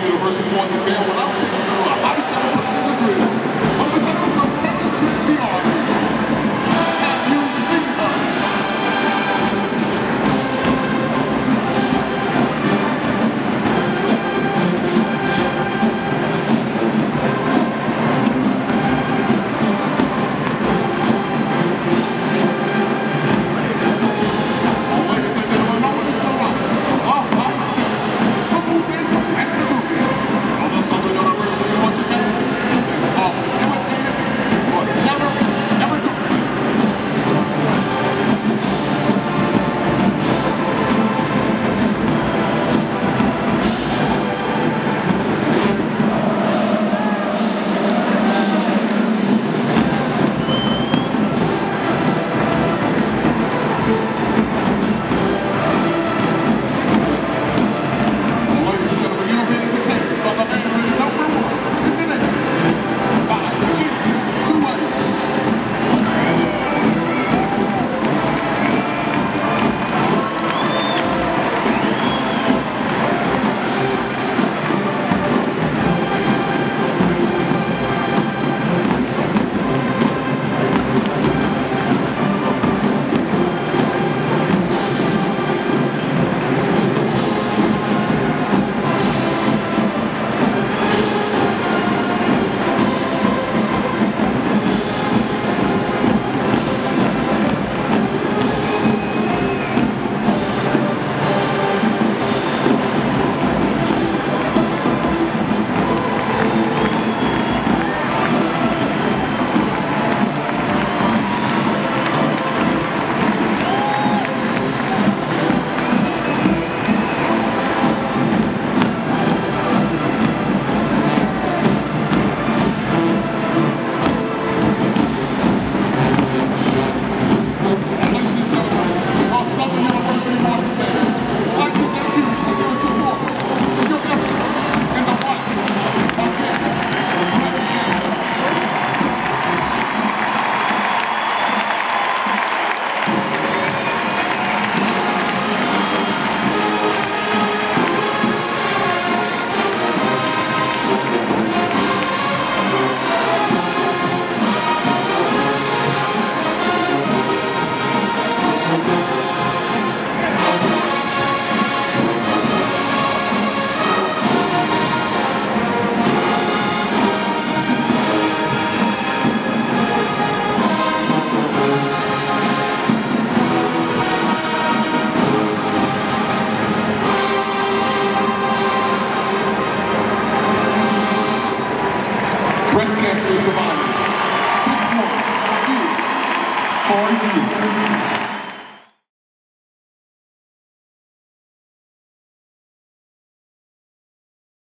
University of Montana. breast cancer survivors. This one is for you.